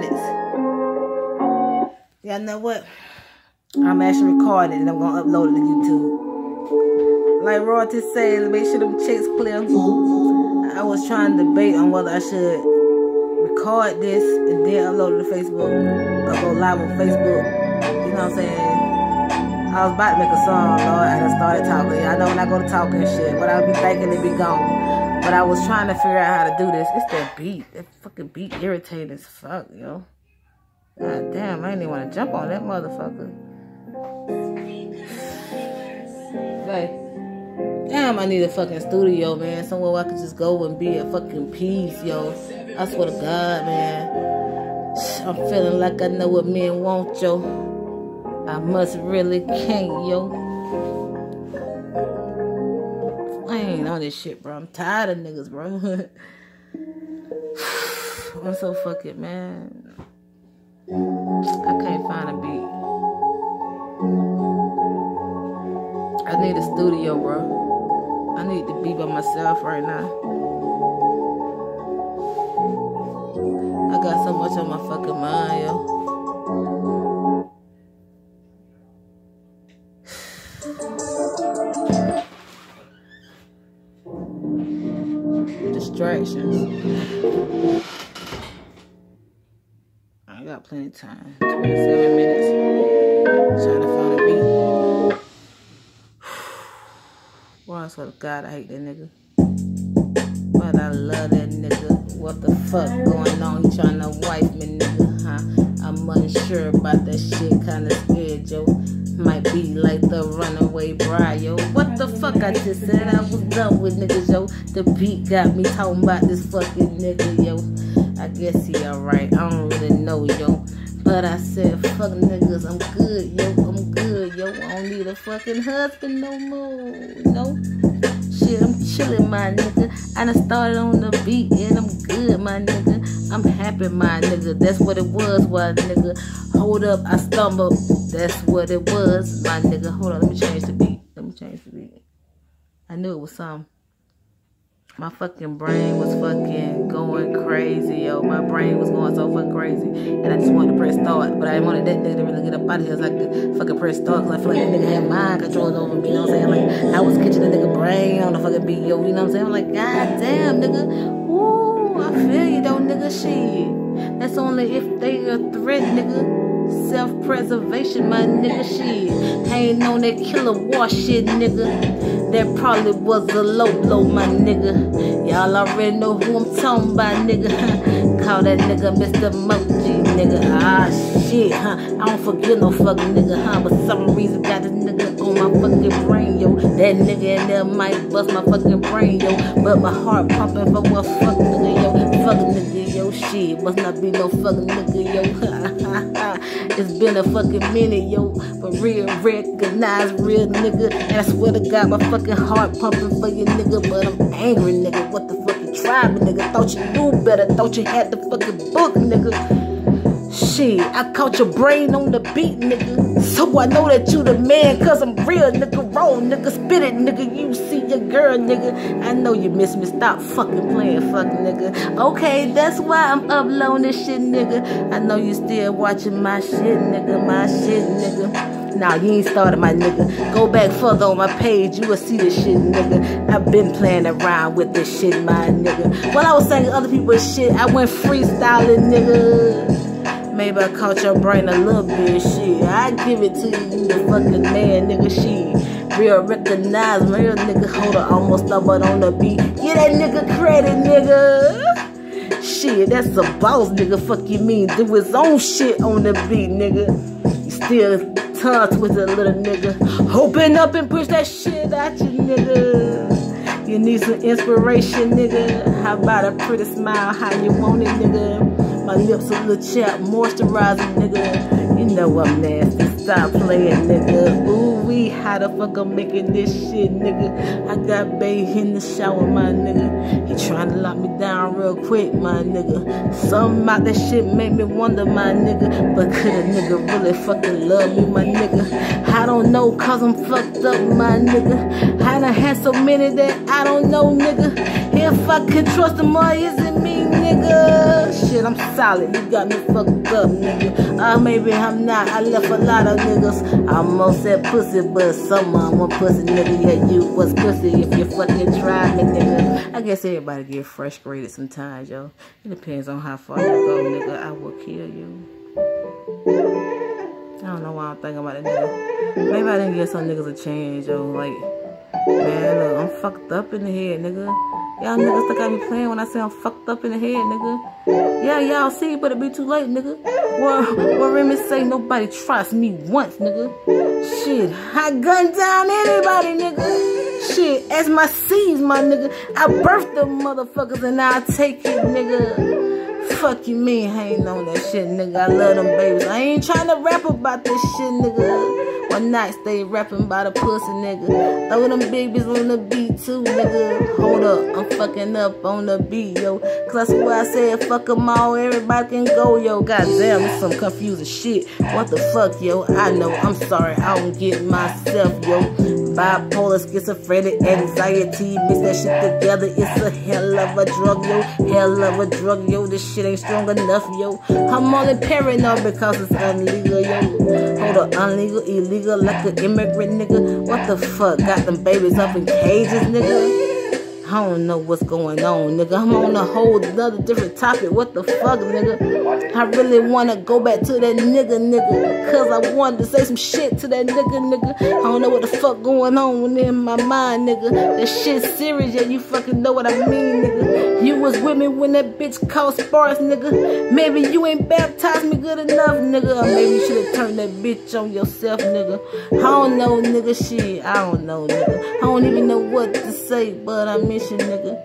minutes. Y'all know what? I'm actually recording and I'm gonna upload it to YouTube. Like Royalty said, make sure them checks clear. I was trying to debate on whether I should record this and then upload it to Facebook go live on Facebook. You know what I'm saying? I was about to make a song, Lord, and I started talking. I know when I go to talking shit, what I would be thinking it be gone. But I was trying to figure out how to do this. It's that beat. That fucking beat irritating as fuck, yo. God damn, I didn't even want to jump on that motherfucker. Like, damn, I need a fucking studio, man. Somewhere where I could just go and be a fucking peace, yo. I swear to God, man. I'm feeling like I know what men want, yo. I must really can't, yo. On this shit, bro. I'm tired of niggas, bro. I'm so fucking man. I can't find a beat. I need a studio, bro. I need to be by myself right now. I got so much on my fucking mind, yo. Distractions. I got plenty of time. 27 minutes. Trying to find a beat. Boy, I swear to God, I hate that nigga. But I love that nigga. What the fuck going on? He trying to wife me, nigga, huh? I'm unsure about that shit, kinda scared, yo. Might be like the runaway bride, yo. What the fuck I just said? I was done with niggas, yo. The beat got me talking about this fucking nigga, yo. I guess he alright. I don't really know, yo. But I said, fuck niggas, I'm good, yo. I'm good, yo. I don't need a fucking husband no more, know? Shit, I'm chilling, my nigga. And I started on the beat and I'm good, my nigga. I'm happy, my nigga. That's what it was, why nigga. Hold up, I stumbled. That's what it was, my nigga. Hold on, let me change the beat. Let me change the beat. I knew it was some. My fucking brain was fucking going crazy, yo. My brain was going so fucking crazy. And I just wanted to press start. But I wanted that nigga to really get up out of here so I could fucking press start. Because I feel like that nigga had mind control over me, you know what I'm saying? Like, I was catching the nigga brain on the fucking beat, yo. You know what I'm saying? I'm like, God damn, nigga. Woo, I feel you though, nigga. Shit. That's only if they a threat, nigga. Self-preservation, my nigga, shit. Ain't on that killer war shit, nigga. That probably was a low blow, my nigga. Y'all already know who I'm talking about, nigga. Call that nigga Mr. Moji, nigga. Ah, shit, huh? I don't forget no fucking nigga, huh? But some reason got this nigga on my fucking brain, yo. That nigga in there might bust my fucking brain, yo. But my heart pumping for what fuck nigga, yo. Fuck nigga, yo. Shit, must not be no fucking nigga, yo. it's been a fucking minute, yo. For real, recognize real nigga. And I swear to God, my fucking heart pumping for you, nigga. But I'm angry, nigga. What the fuck you tried me, nigga? Thought you knew better. Thought you had the fucking book, nigga. Shit, I caught your brain on the beat, nigga. So I know that you the man, cause I'm real, nigga. Roll, nigga. Spit it, nigga. You see your girl, nigga. I know you miss me. Stop fucking playing, fuck, nigga. Okay, that's why I'm uploading this shit, nigga. I know you still watching my shit, nigga. My shit, nigga. Nah, you ain't started, my nigga. Go back further on my page, you will see this shit, nigga. I've been playing around with this shit, my nigga. While I was saying other people's shit, I went freestyling, nigga. Maybe I caught your brain a little bit, shit. I give it to you, you the fucking man, nigga, shit. Real recognize, real nigga, hold on, almost stumbled on the beat. Get that nigga credit, nigga. Shit, that's a boss, nigga. Fuck you mean? Do his own shit on the beat, nigga. You still with a little nigga. Open up and push that shit out you, nigga. You need some inspiration, nigga. How about a pretty smile? How you want it, nigga? My lips a little chapped, moisturizing, nigga. You know I'm nasty. Stop playing, nigga. Ooh, we how the fuck I'm making this shit, nigga. I got babe in the shower, my nigga. He trying to lock me down real quick, my nigga. Something about that shit make me wonder, my nigga. But could a nigga really fucking love me, my nigga? I don't know, cause I'm fucked up, my nigga. I done had so many that I don't know, nigga. If I could trust them, or is it me, nigga? Shit, I'm solid. You got me fucked up, nigga. Uh, maybe I'm not. I left a lot of niggas. I almost said pussy, but someone want pussy, nigga. Yeah, you was pussy if you fucking tried me, nigga. I guess everybody get frustrated sometimes, yo. It depends on how far you go, nigga. I will kill you. I don't know why I'm thinking about it, nigga. Maybe I didn't give some niggas a chance, yo. Like, man, look, I'm fucked up in the head, nigga. Y'all niggas think I be playing when I say I'm fucked up in the head, nigga. Yeah, y'all see, but it be too late, nigga. What, what Remy say, nobody trusts me once, nigga. Shit, I gun down anybody, nigga. Shit, as my seeds, my nigga. I birthed them motherfuckers and I take it, nigga. Fuck you mean I ain't on that shit, nigga. I love them babies. I ain't trying to rap about this shit, nigga. One night stay rapping about the pussy, nigga. Throw them babies on the beat too, nigga. Hold up, I'm fucking up on the beat, yo. Cause that's why I said fuck them all, everybody can go, yo. Goddamn, this some confusing shit. What the fuck, yo? I know, I'm sorry, I don't get myself, yo. Bipolar, schizophrenic, anxiety, mix that shit together. It's a hell of a drug, yo. Hell of a drug, yo. This shit ain't strong enough, yo. I'm only paranoid because it's illegal, yo. Hold up, illegal, illegal, like an immigrant, nigga. What the fuck? Got them babies up in cages, nigga. I don't know what's going on, nigga. I'm on a whole other different topic. What the fuck, nigga? I really want to go back to that nigga, nigga. Cause I wanted to say some shit to that nigga, nigga. I don't know what the fuck going on in my mind, nigga. That shit serious, yeah, you fucking know what I mean, nigga. You was with me when that bitch called Sparks, nigga. Maybe you ain't baptized me good enough, nigga. Or maybe you should have turned that bitch on yourself, nigga. I don't know, nigga, shit. I don't know, nigga. I don't even know what to say, but I miss you, nigga.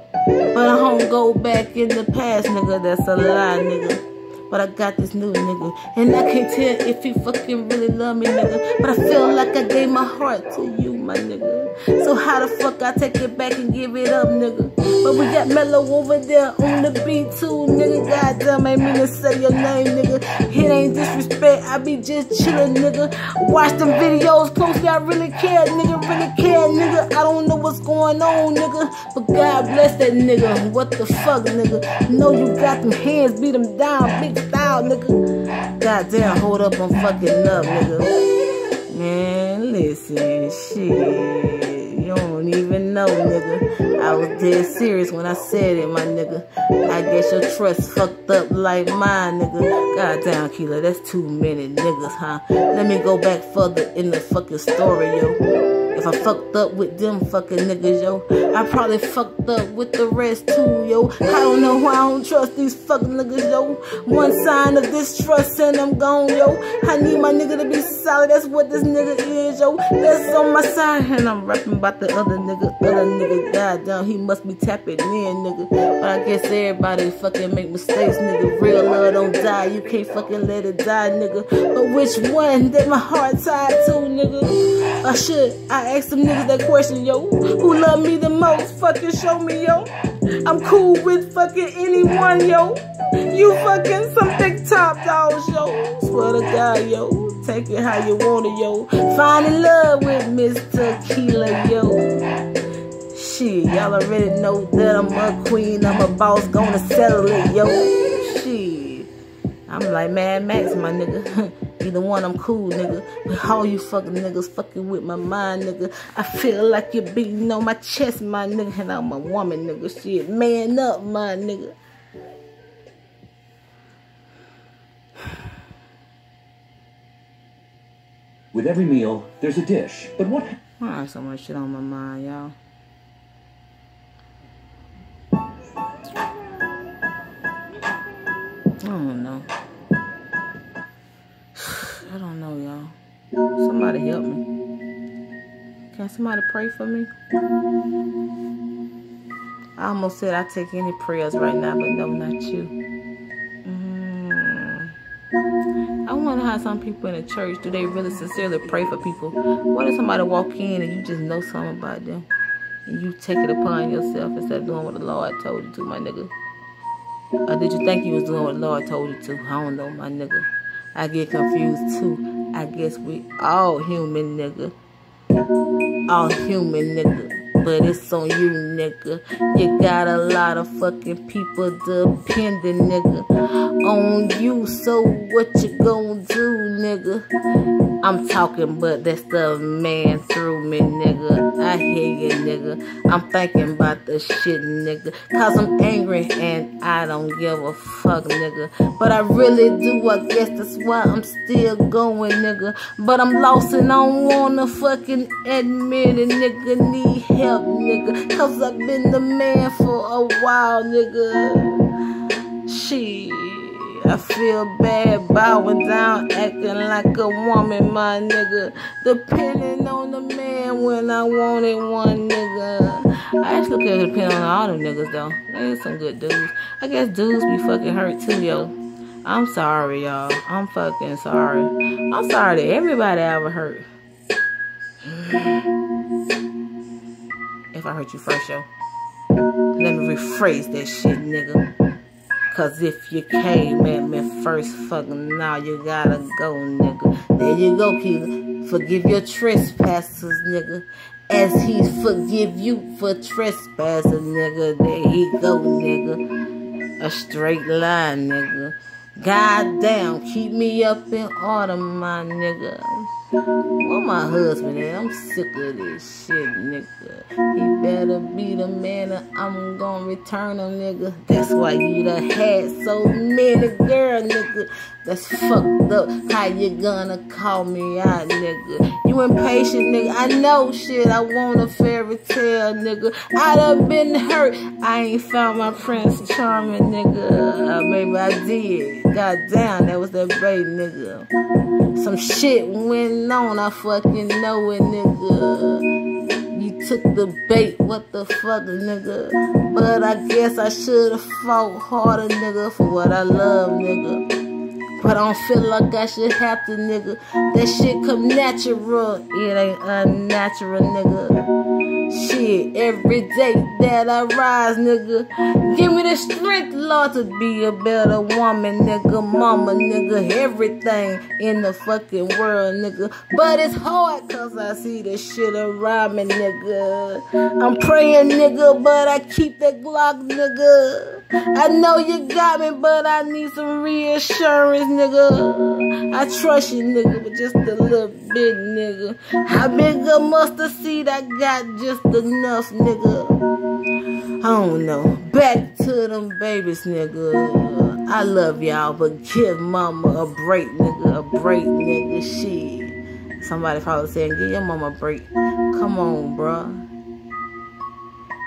But I don't go back in the past, nigga. That's a lie, nigga. But I got this new nigga. And I can't tell if he fucking really love me, nigga. But I feel like I gave my heart to you, my nigga. So how the fuck I take it back and give it up, nigga? But we got Mellow over there on the beat too, nigga. Goddamn, ain't mean to say your name, nigga. It ain't disrespect, I be just chillin', nigga. Watch them videos closely, I really care, nigga. Really care, nigga. I don't know what's going on, nigga. But God bless that nigga. What the fuck, nigga? Know you got them hands, beat them down, big style, nigga. Goddamn, hold up, I'm fucking up, nigga. Man, listen, shit. You don't even know, nigga. I was dead serious when I said it, my nigga. I guess your trust fucked up like mine, nigga. Goddamn, Kila, that's too many niggas, huh? Let me go back further in the fucking story, yo. If I fucked up with them fucking niggas, yo, I probably fucked up with the rest too, yo. I don't know why I don't trust these fucking niggas, yo. One sign of distrust and I'm gone, yo. I need my nigga to be solid. That's what this nigga is, yo. That's on my side. And I'm rapping about the other nigga. Other nigga, goddamn, he must be tapping in, nigga. But I guess everybody fucking make mistakes, nigga. Real love don't die. You can't fucking let it die, nigga. But which one did my heart tied to, nigga? I should. I ask them niggas that question, yo. Who love me the most? Fucking show me, yo. I'm cool with fucking anyone, yo. You fucking some big top dogs, yo. Swear to God, yo. Take it how you want it, yo. Find in love with Mr. Keela, yo. Shit, y'all already know that I'm a queen. I'm a boss, gonna settle it, yo. Shit. I'm like Mad Max, my nigga. Either one, I'm cool, nigga. But all you fucking niggas fucking with my mind, nigga. I feel like you're beating on my chest, my nigga. And I'm a woman, nigga. Shit, man up, my nigga. With every meal, there's a dish. But what? I have so much shit on my mind, y'all. Somebody pray for me? I almost said I take any prayers right now, but no, not you. Mm. I wonder how some people in the church do they really sincerely pray for people. What if somebody walk in and you just know something about them and you take it upon yourself instead of doing what the Lord told you to, my nigga? Or did you think you was doing what the Lord told you to? I don't know, my nigga. I get confused too. I guess we all human, nigga. All human, nigga. but it's on you, nigga. You got a lot of fucking people depending, nigga, on you. So what you gonna do, nigga? I'm talking, but that's the man through me, nigga. I hear you, nigga. I'm thinking about the shit, nigga. Cause I'm angry and I don't give a fuck, nigga. But I really do, I guess that's why I'm still going, nigga. But I'm lost and I don't wanna fucking admit it, nigga. Need help, nigga. Cause I've been the man for a while, nigga. Shit. I feel bad bowing down, acting like a woman, my nigga. Depending on the man when I wanted one, nigga. I actually could depend on all them niggas, though. There's some good dudes. I guess dudes be fucking hurt, too, yo. I'm sorry, y'all. I'm fucking sorry. I'm sorry to everybody I ever hurt. If I hurt you first, yo. Let me rephrase that shit, nigga. Cause if you came at me first, fucking now you gotta go, nigga. There you go, Kila. Forgive your trespasses, nigga. As he forgive you for trespassing, nigga. There he go, nigga. A straight line, nigga. God damn, keep me up in order, my nigga. Where my husband at? I'm sick of this shit, nigga. He better be the man or I'm gonna return him, nigga. That's why you done had so many girl, nigga. That's fucked up. How you gonna call me out, nigga? You impatient, nigga. I know shit. I want a fairy tale, nigga. I done been hurt. I ain't found my Prince Charming, nigga. Uh, maybe I did. God damn, that was that baby, nigga. Some shit went I fucking know it, nigga. You took the bait. What the fuck, nigga? But I guess I should've fought harder, nigga, for what I love, nigga. But I don't feel like I should have to, nigga. That shit come natural. It ain't unnatural, nigga. Shit, every day that I rise, nigga. Give me the strength, Lord, to be a better woman, nigga. Mama, nigga. Everything in the fucking world, nigga. But it's hard cause I see the shit around me, nigga. I'm praying, nigga, but I keep that Glock, nigga. I know you got me, but I need some reassurance, nigga. I trust you, nigga, but just a little bit, nigga. How big a mustard seed I got just enough, nigga. I don't know. Back to them babies, nigga. I love y'all, but give mama a break, nigga. A break, nigga. Shit. Somebody probably saying, give your mama a break. Come on, bruh.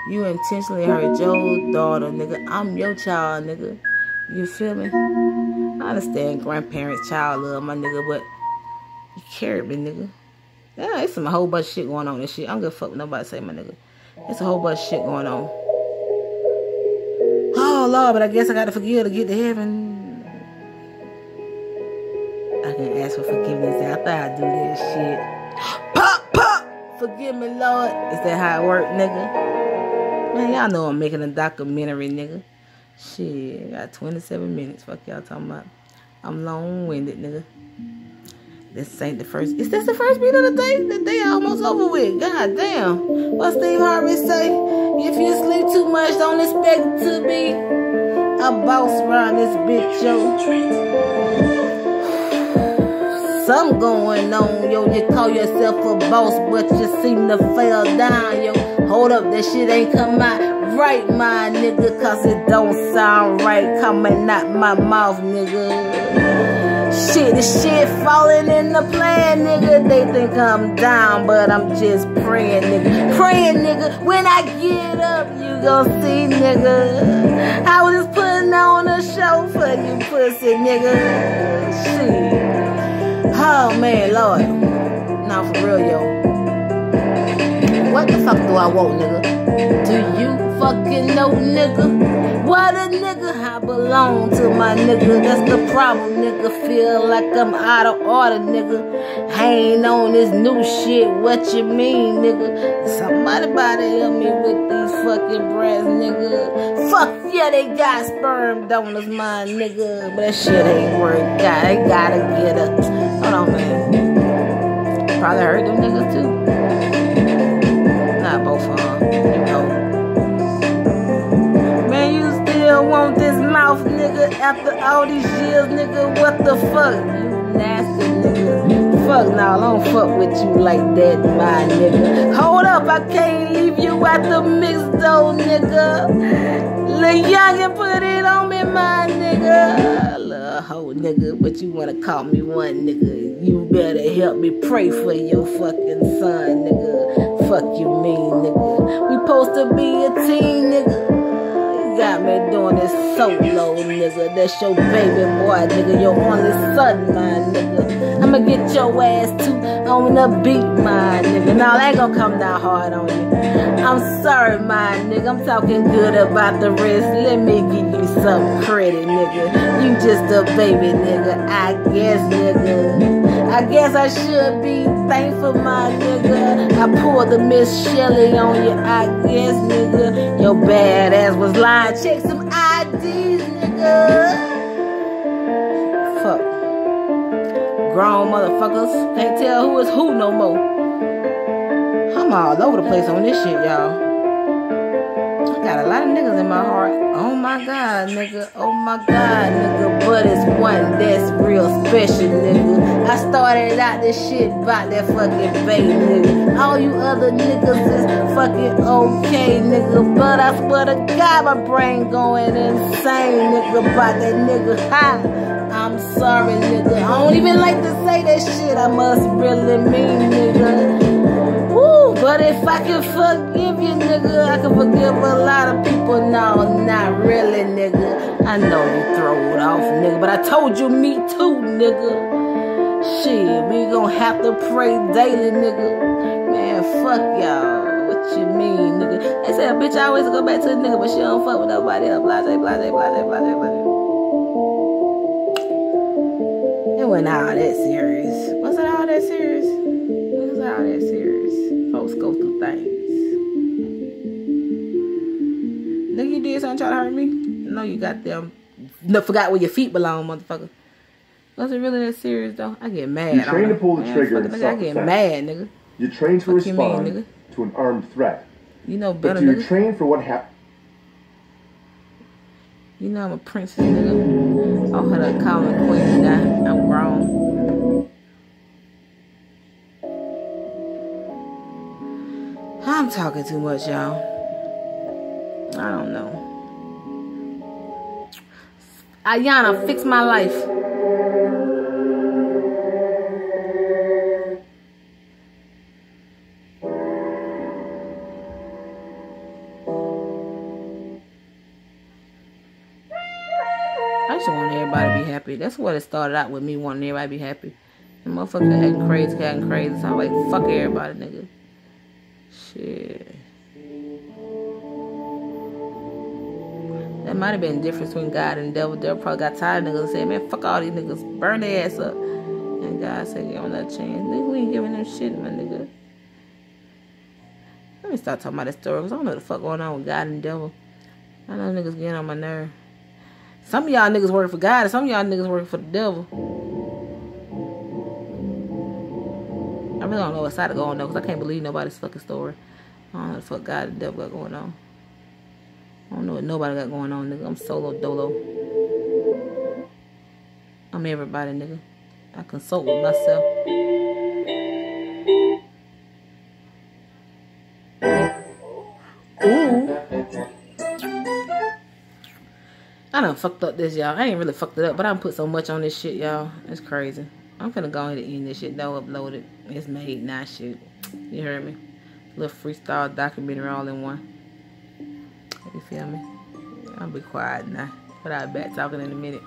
You intentionally hurt your daughter, nigga. I'm your child, nigga. You feel me? I understand grandparents' child love, my nigga, but you carried me, nigga. Yeah, it's some whole bunch of shit going on and shit. I'm gonna fuck nobody say, my nigga. It's a whole bunch of shit going on. Oh, Lord, but I guess I got to forgive to get to heaven. I can ask for forgiveness after I do this shit. Pop, pop! Forgive me, Lord. Is that how it work, nigga? Man, y'all know I'm making a documentary, nigga. Shit, I got 27 minutes. Fuck y'all talking about. I'm long-winded, nigga. This ain't the first. Is this the first beat of the day? The day almost over with. God damn. What Steve Harvey say? If you sleep too much, don't expect to be a boss around this bitch, yo. Something going on, yo. You call yourself a boss, but you seem to fail down, yo. Hold up, that shit ain't come out right, my nigga, cause it don't sound right coming out my mouth, nigga. Shit, this shit falling in the plan, nigga. They think I'm down, but I'm just praying, nigga. Praying, nigga. When I get up, you gon' see, nigga. I was just putting on a show for you, pussy, nigga. Shit. Oh, man, Lord. Now, for real, yo. What the fuck do I want, nigga? Do you fucking know, nigga? What a nigga, I belong to my nigga. That's the problem, nigga. Feel like I'm out of order, nigga. Ain't on this new shit. What you mean, nigga? Somebody body help me with these fucking breasts, nigga. Fuck yeah, they got sperm donors, my nigga. But that shit ain't worked out. They gotta get up. On, man. Probably heard them niggas too Not both of them. you hoe. Man, you still want this mouth, nigga, after all these years, nigga. What the fuck? You nasty nigga. Fuck nah, don't fuck with you like that, my nigga. Hold up, I can't leave you at the mix though, nigga. Lil and put it on me, my nigga. Little hoe nigga, but you wanna call me one nigga. You better help me pray for your fucking son, nigga. Fuck you mean, nigga. We supposed to be a team, nigga got me doing this solo, nigga. That's your baby boy, nigga. Your only son, my nigga. I'ma get your ass too on the beat, my nigga. Now, ain't gonna come down hard on you. I'm sorry, my nigga. I'm talking good about the rest. Let me give you some credit, nigga. You just a baby, nigga. I guess, nigga. I guess I should be thankful, my nigga. I pulled the Miss Shelly on you, I guess, nigga. Your bad ass was lying. Check some IDs, nigga. Grown motherfuckers can't tell who is who no more. I'm all over the place on this shit, y'all. I got a lot of niggas in my heart. Oh my god, nigga. Oh my god, nigga. But it's one that's real special, nigga. I started out this shit about that fucking baby, nigga. All you other niggas is fucking okay, nigga. But I swear to God, my brain going insane, nigga. About that nigga high. I'm sorry, nigga. I don't even like to say that shit. I must really mean, nigga. Woo, but if I can forgive you, nigga, I can forgive a lot of people. No, not really, nigga. I know you throw it off, nigga, but I told you me too, nigga. Shit, we gonna have to pray daily, nigga. Man, fuck y'all. What you mean, nigga? They say a bitch always go back to the nigga, but she don't fuck with nobody else. Blase, blase, blase, blase, blase. Wasn't all that serious. Was it all that serious? It was all that serious folks go through things. Nigga, you did something try to hurt me? No, you got them. No, forgot where your feet belong, motherfucker. Was it really that serious though? I get mad. You're trained to pull the trigger. Nigga, I get mad, nigga. You train to respond mean, to an armed threat. You know better, but do you nigga. train for what happened? You know I'm a princess, nigga. Oh, her call me queen now. I'm grown. I'm talking too much, y'all. I don't know. Ayana, fix my life. That's what it started out with me wanting everybody to be happy. The motherfucker acting crazy, acting crazy. So I'm like, fuck everybody, nigga. Shit. That might have been the difference between God and devil. Devil probably got tired of niggas and said, man, fuck all these niggas. Burn their ass up. And God said, give them that chance. Nigga, we ain't giving them shit, my nigga. Let me start talking about this story because I don't know what the fuck going on with God and devil. I know niggas getting on my nerve. Some of y'all niggas working for God and some of y'all niggas working for the devil. I really don't know what side to go on though, because I can't believe nobody's fucking story. I don't know what the fuck God the devil got going on. I don't know what nobody got going on, nigga. I'm solo dolo. I'm everybody, nigga. I consult with myself. I done fucked up this, y'all. I ain't really fucked it up, but I put so much on this shit, y'all. It's crazy. I'm finna go ahead and end this shit. No upload it. It's made now shit. You heard me? Little freestyle documentary all in one. You feel me? I'll be quiet now. But I'll be back talking in a minute.